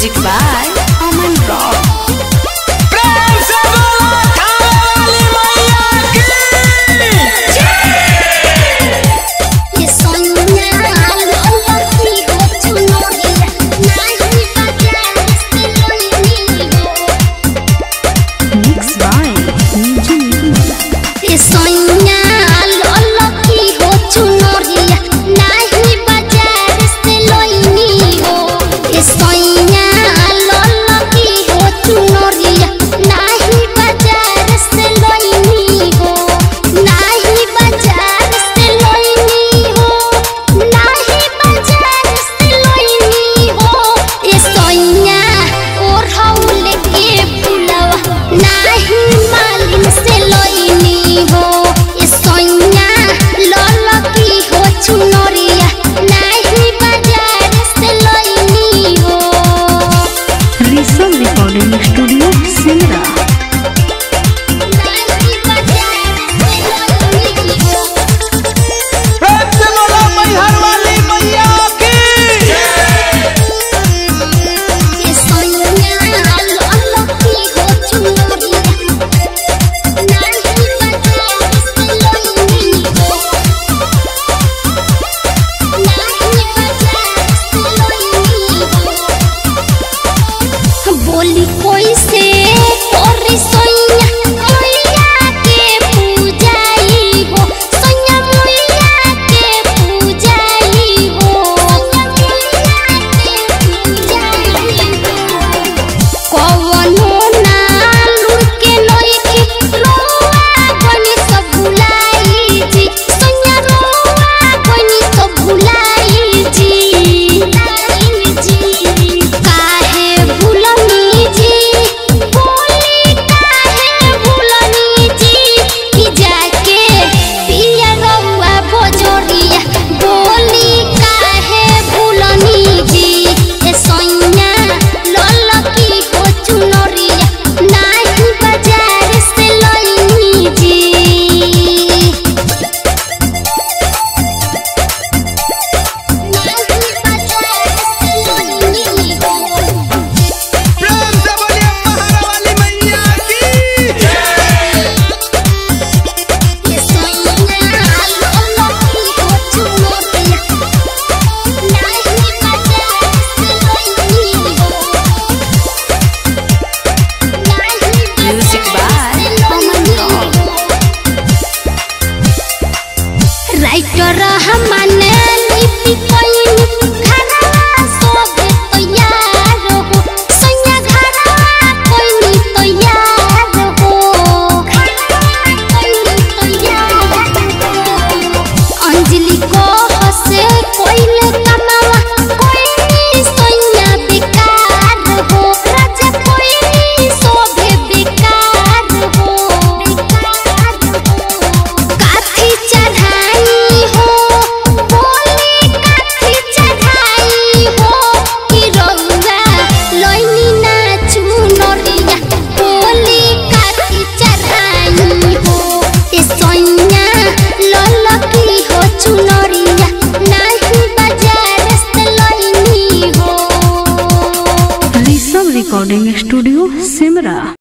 music. Bye. recording.